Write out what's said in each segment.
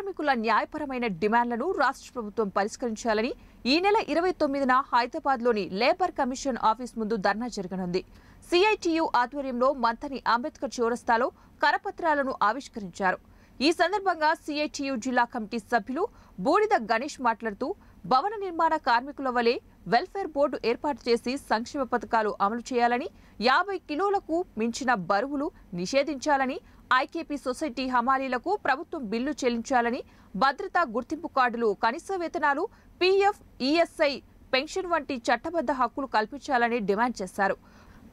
కార్మికుల న్యాయపరమైన డిమాండ్లను రాష్ట్ర ప్రభుత్వం పరిష్కరించాలని ఈ నెల ఇరవై తొమ్మిదిన హైదరాబాద్లోని లేబర్ కమిషన్ ఆఫీస్ ముందు ధర్నా జరగనుంది. సిఐటియు ఆధ్వర్యంలో మంథని అంబేద్కర్ చౌరస్తాలో కరపత్రాలను ఆవిష్కరించారు. ఈ సందర్భంగా సిఐటియు జిల్లా కమిటీ సభ్యులు బూడిద గణేష్ మాట్లాడుతూ భవన నిర్మాణ కార్మికుల వలె వెల్ఫేర్ బోర్డు ఏర్పాటు చేసి సంక్షేమ పథకాలు అమలు చేయాలని యాభై కిలోలకు మించిన బరువులు నిషేధించాలని ఐకేపీ సొసైటీ హమాలీలకు ప్రభుత్వం బిల్లు చెల్లించాలని భద్రతా గుర్తింపు కార్డులు కనీస వేతనాలు పీఎఫ్ ఈఎస్ఐ పెన్షన్ వంటి చట్టబద్ధ హక్కులు కల్పించాలని డిమాండ్ చేశారు.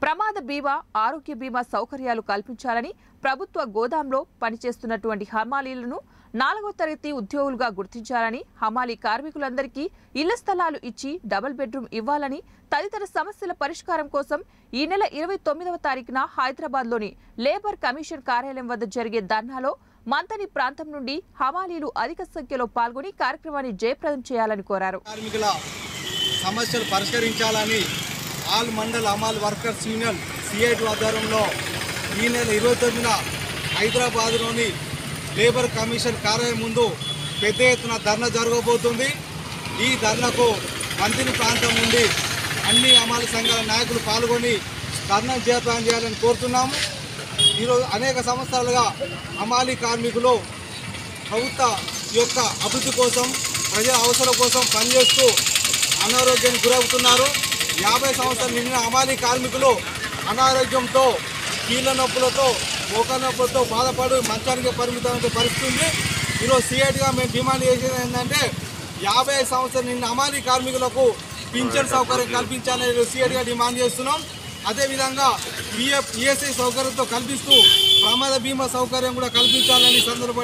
ప్రమాద బీమా ఆరోగ్య బీమా సౌకర్యాలు కల్పించాలని ప్రభుత్వ గోదాంలో పనిచేస్తున్నటువంటి హమాలీలను నాలుగో తరగతి ఉద్యోగులుగా గుర్తించాలని హమాలీ కార్మికులందరికీ ఇళ్ళ స్థలాలు ఇచ్చి డబుల్ బెడ్రూమ్ ఇవ్వాలని తదితర సమస్యల పరిష్కారం కోసం ఈ నెల ఇరవై తొమ్మిదవ తారీఖున హైదరాబాద్లోని లేబర్ కమిషన్ కార్యాలయం వద్ద జరిగే ధర్నాలో మంతని ప్రాంతం నుండి హమాలీలు అధిక సంఖ్యలో పాల్గొని కార్యక్రమాన్ని జయప్రదం చేయాలని కోరారు. కార్మికుల సమస్యలు పరిష్కరించాలని all Mandal Hamali workers union CIT ఆధ్వర్యంలో ఈ నెల ఇరవై తొమ్మిదిన హైదరాబాద్లోని లేబర్ కమిషన్ కార్యాలయం ముందు పెద్ద ఎత్తున ధర్నా జరగబోతుంది. ఈ ధర్నాకు మంత్రి ప్రాంతం నుండి అన్ని అమాల సంఘాల నాయకులు పాల్గొని ధర్నా జయప్రదం చేయాలని కోరుతున్నాము. ఈరోజు అనేక సంవత్సరాలుగా అమాలి కార్మికులు ప్రభుత్వ యొక్క అభివృద్ధి కోసం ప్రజల అవసరం కోసం పనిచేస్తూ అనారోగ్యానికి గురవుతున్నారు. యాభై సంవత్సరాలు నిండిన అమాలి కార్మికులు అనారోగ్యంతో కీళ్ళ నొప్పులతో మోక నొప్పులతో బాధపడి మంచానికి పరిమితమైన పరిస్థితి ఉంది. ఈరోజు సిఐటిగా మేము డిమాండ్ చేసేది ఏంటంటే యాభై సంవత్సరాలు నిండిన అమాలి కార్మికులకు పింఛన్ సౌకర్యం కల్పించాలని సిఐటిగా డిమాండ్ చేస్తున్నాం. అదేవిధంగా పిఎఫ్ ఈఎస్ఐ సౌకర్యంతో కల్పిస్తూ ప్రమాద బీమా సౌకర్యం కూడా కల్పించాలని సందర్భంగా